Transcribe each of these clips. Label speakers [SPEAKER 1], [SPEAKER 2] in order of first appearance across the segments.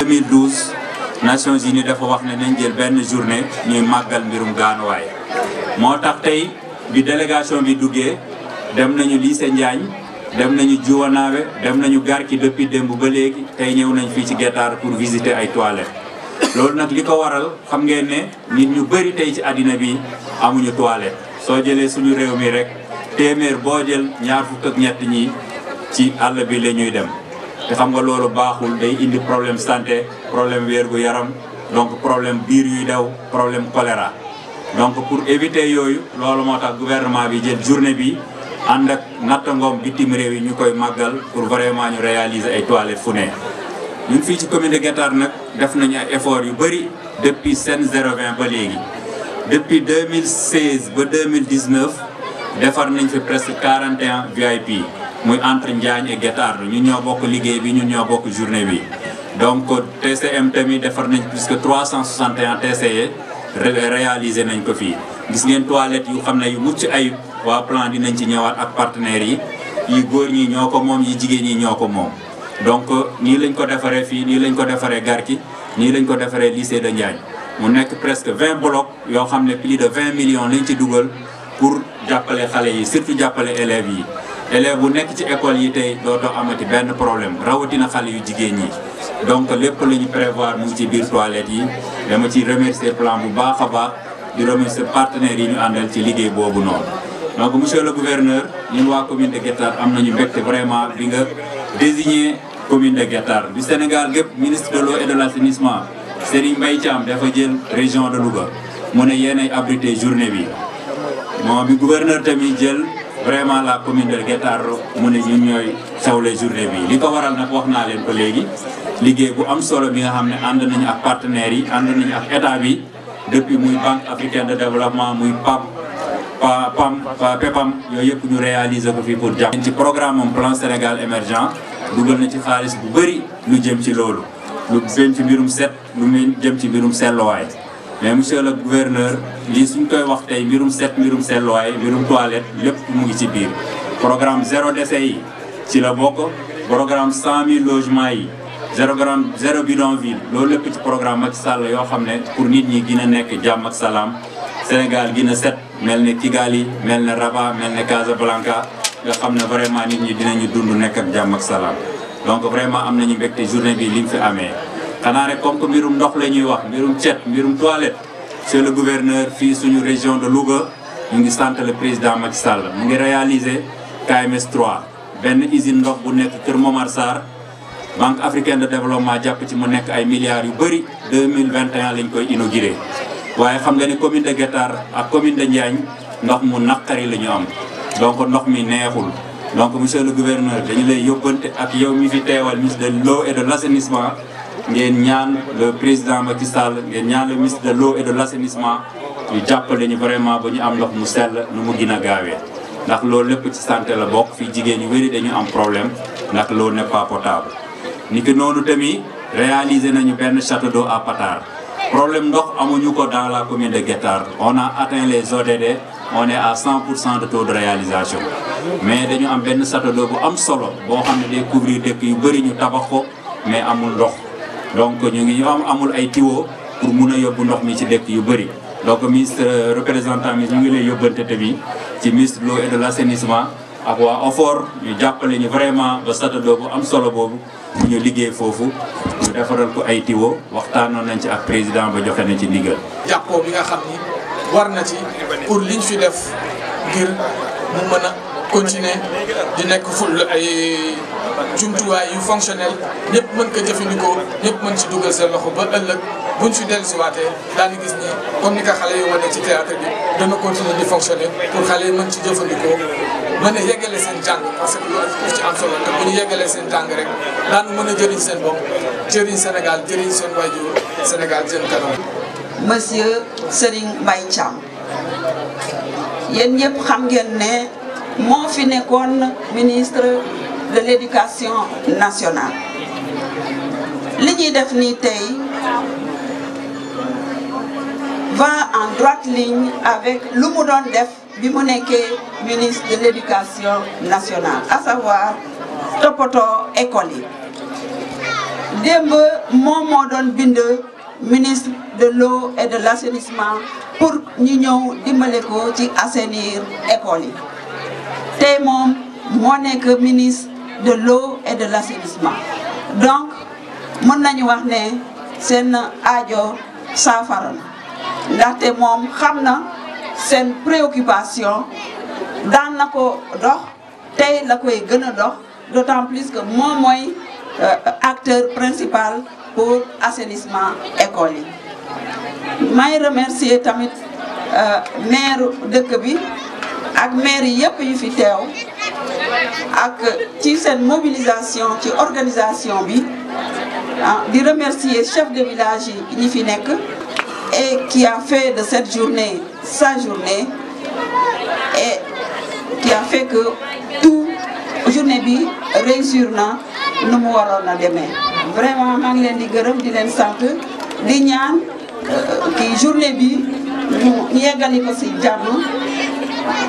[SPEAKER 1] 2012 Nations Unies dafa wax ne nañ jël benn journée ñuy màggal mbirum gaanuwaay moo tax tey bi délégation bi duggee dem nañu lycée Njaañ dem nañu Juwanaawe dem nañu Garki depuis démb ba léegi tey ñëw nañ fii ci Guet-Ndar pour visiter ay toilettes loolu nag li ko waral xam ngeen ne nit ñu bëri tey ci àddina bi amuñu toilette soo jëlee suñu réew mi rek téeméer boo jël ñaar fukk ak ñett ñi ci àll bi la ñuy dem te xam nga loolu baaxul day indi problème santé problème wér gu yaram donc problème biir yuy daw problème choléra donc pour éviter yooyu loolu moo tax gouvernement bi jël journée bi ànd ak nattangoom bitim réew yi ñu koy màggal pour vraiment ñu réaliser ay toilettes fu ne ñun fii ci commune de Guet-Ndar nag def nañu ay efforts yu bëri depuis seen 020 ba léegi depuis 2016 ba 2019 defar nañ fi presque 41 VIP muy entre Njaañ et Guettar ñu ñoo bokk liggéey bi ñu ñoo bokk journée bi donc TCM tamit defar nañ plus que 361 TCE réalisé nañ ko fii gis ngeen toilettes yu xam ne yu mucc ayib waa plan dinañ ci ñëwaat ak partenaires yi yi góor ñi ñoo ko moom yi jigéen ñi ñoo ko moom donc nii lañ ko defaree fii nii lañ ko defaree Garki nii lañ ko defaree lycée de Njaañ mu nekk presque vingt blocs yoo xam ne plus de vingt millions lañ ci dugal pour jàppale xale yi surtout jàppale élèves yi élèves bu nekk ci école yi tey dootoo amati benn problème rawatina xale yu jigéen ñi donc lépp la ñu prévoir mu ngi ci biir toilettes yi dama ci remercier plan bu baax a baax di remercier partenaires yi ñu àndal ci liggéey boobu noonu donc monsieur le gouverneur ñun waa commune de Guet-Ndar am nañu mbégte vraiment bi nga désigné commune de Guettar du Sénégal gépp ministre de l'eau et de l'assainissement Serigne Mbaye Thiam dafa jël région de Louga mu ne yéen ay abrité journée bi moom bi gouverneur tamit jël vraiment la commune de Guettar mu ne ñun ñooy sawle journée bi li ko waral nag wax naa leen ko léegi liggéey bu am solo bi nga xam ne ànd nañu ak partenaires yi ànd nañu ak état bi depuis muy banque africaine de développement muy PAM pa PAM pa PEPAM yooyu yëpp ñu réaliser ko fii pour jàpp. ci programme am plan Sénégal émergent dugal na ci xaalis bu bëri lu jëm ci loolu lu jëm ci mbirum set lu mu jëm ci mbirum selluwaay mais monsieur le gouverneur lii suñ koy wax tey mbirum set mbirum selluwaay mbirum toilette lépp mu ngi ci biir programme zéro déchet yi ci la bokk programme 100000 logements yi. zéro gramme zéro bidonville loolu lépp ci programme Macky Sall yoo xam ne pour nit ñi gën a nekk jàmm ak salaam Sénégal gën a set mel ne Kigali mel ne Rabat mel ne Casablanca nga xam ne vraiment nit ñi dinañu dund nekk ak jàmm ak salaam donc vraiment am nañu mbégte journée bi li mu fi amee xanaa rek comme que mbirum ndox la ñuy wax mbirum cet mbirum toilette monsieur le gouverneur fii suñu région de Louga ñu ngi sant le président Macky Sall mu ngi réaliser KMS 3 benn usine ndox bu nekk Kër Momar Sarr banque africaine de développement jàpp ci mu nekk ay milliards yu bëri 2021 lañ koy inauguré waaye xam nga ni commune de Guettar ak commune de Njaañ ndox mu naqari la ñu am donc ndox mi neexul donc monsieur le gouverneur dañu lay yóbbante ak yow mi fi teewal ministre de l'eau et de l'assainissement ngeen ñaan le président Macky Sall ngeen ñaan le ministre de l'eau et de l'assainissement ñu jàppale ñu vraiment ba ñu am ndox mu sell nu mu gën a gaawee ndax loolu lépp ci santé la bokk fii jigéen ñu wéri dañu am problème ndax l'eau n'est pas potable ni ki noonu tamit réaliser nañu benn château d'eau à Patar problème ndox amuñu ko dans la commune de Guettard on a atteint les ODD on est à 100 pour cent de taux de réalisation mais dañu am benn château d'eau bu am solo boo xam ne day couvrir dëkk yu bëri ñu tabax ko mais amul ndox donc ñu ngi am amul ay tiwo pour mun a yóbbu ndox mi ci dëkk yu bëri donc ministre euh, représentant mi ñu ngi lay yóbbante tamit ci ministre de l'eau et de l'assainissement ak waa OFOR ñu jàppale ñu vraiment ba sata doobu am solo boobu bu ñu liggéey foofu ñu defaral ko ay tiwo waxtaanoon nañ ci ak président ba joxe na ci ndigal.
[SPEAKER 2] jàppoo bi nga xam ni war na ci pour liñ fi def ngir mu mën continuer di nekk ful ay jumtuwaay yu fonctionnel ñëpp mën ko jëfandikoo ñëpp mën ci dugal seen loxo ba ëllëg buñ si dellu si waatee daanu gis ni comme ni ko xale yi wane ci théâtre bi dana continuer di fonctionner pour xale yi mën ci jëfandikoo mën a yeggale seen jàng parce que loolu daf ci am solo te bu ñu yeggalee seen jàng rek daanu mën a jëriñ seen bopp jëriñ Sénégal jëriñ seen waajur Sénégal jëm kanam.
[SPEAKER 3] monsieur Serigne Mbaye Thiam. yéen ñëpp xam ngeen ne moo fi nekkoon ministre de l'éducation nationale li ñuy def nii tey va en droite ligne avec lu mu doon def bi mu nekkee ministre de l'éducation nationale à savoir toppatoo école yi démb moom moo doon bind ministre de l'eau et de l'assainissement pour ñu ñëw dimbale ko ci assainir école yi tey moom moo nekk ministre de l'eau et de l'assainissement donc mën nañu wax ne seen aajo saafara na ndaxte moom xam na seen préoccupation daan na ko dox tey la koy gën a dox d'autant plus que moom mooy acteur principal pour assainissement école yi may remercier tamit maire dëkk bi ak maire yi yëpp yu fi teew ak ci seen mobilisation ci organisation bi ah di remercier chef de village yi ñi fi nekk et qui a fait de cette journée sa journée et qui a fait que tout journée bi réussir na nu mu waroon a demee vraiment maa ngi leen di gërëm di leen sant di ñaan kii journée bi ñu yeggali ko si jàmm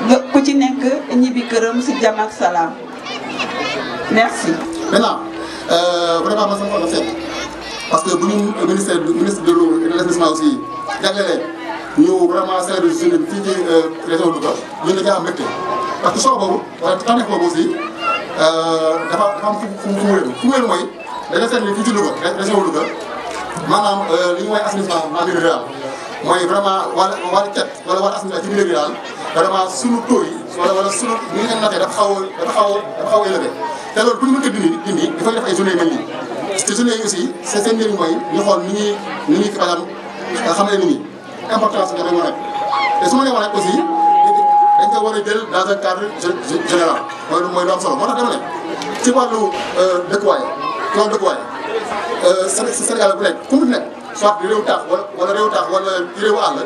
[SPEAKER 3] ba ku ci nekk ñibbi këram si jàmm ak salaam merci.
[SPEAKER 4] maintenant euh, vraiment man sama xol la seet parce que bu ñu ministère ministre de l'eau et de l'assainissement aussi jaglelee ñu vraiment service si ñun fii ci euh, région Louga ñun dañu am mbégte parce que soo boobu wala tànneef boobu aussi euh, dafa dafa am fu fu mu wéeru fu mu wéeru mooy dañu seet ni fii ci Louga région Louga maanaam euh, li ñu woowee assainissement en milieu rural mooy vraiment wala wala cet wala wala assainissement ci milieu rural vraiment sunu taux yi wala wala sunu li nga nattee dafa xaw a dafa xaw a dafa xaw a élevé te loolu bu ñu mën ko dindi dindi il faut ñu def ay journée mel nii te journée yi aussi seen seen njëriñ mooy ñu xool ni ñuy ni ñuy par exemple nga xam ne nii importance bi dafay war a te su ma nee war a aussi dañ ko war a jël dans un cadre général mooy mooy lu am solo moo tax dama ne ci wàllu euh, dëkkuwaay ci wàllu dëkkuwaay euh, Sénégal bu nekk ku mu nekk soit réew taax wala wala réew taax wala réew àll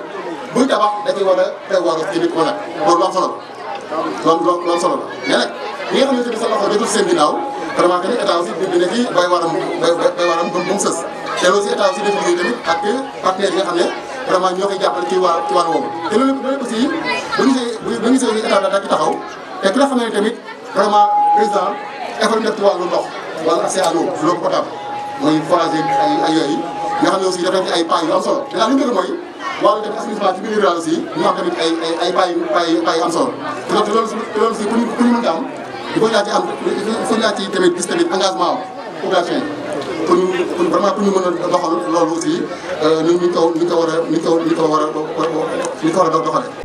[SPEAKER 4] buy tabax da ciy war a prévoir ci nit ku nekk loolu lu am solo loolu loolu loolu solo la mais nag ñi nga xamante ni sa loxo jotul seen ginnaaw vraiment que ni état aussi dina ci bay waram bay bay waram ba mu sës te loolu aussi état aussi def liggéey tamit ak partenaires yi nga xam ne vraiment ñoo koy jàppale ci waa ci wàllu woowu te loolu loolu aussi bu ñu see bu ñu see état daal di taxaw te ki nga xam ne tamit vraiment président effort def ci wàllu ndox wala accès à l'eau l'eau potable mooy forage ay ay yooyu nga xam ne aussi def nañ ci ay pas yu am solo mais daal li mu bëgg mooy wàllu def assainissement ci biir rural aussi ñu am tamit ay ay ay bàyyi bàyyi bàyyi am solo te loolu te loolu si te loolu si ku ñu ku ñu mën a am il faut ñu laaj ci am il faut ñu laaj ci tamit gis tamit engagement population yi pour ñu pour vraiment pour ñu mën a doxal loolu aussi ni ñu ko ni ñu ko war a ni ñu ko ni ñu ko war a ni ñu ko war a doxalee.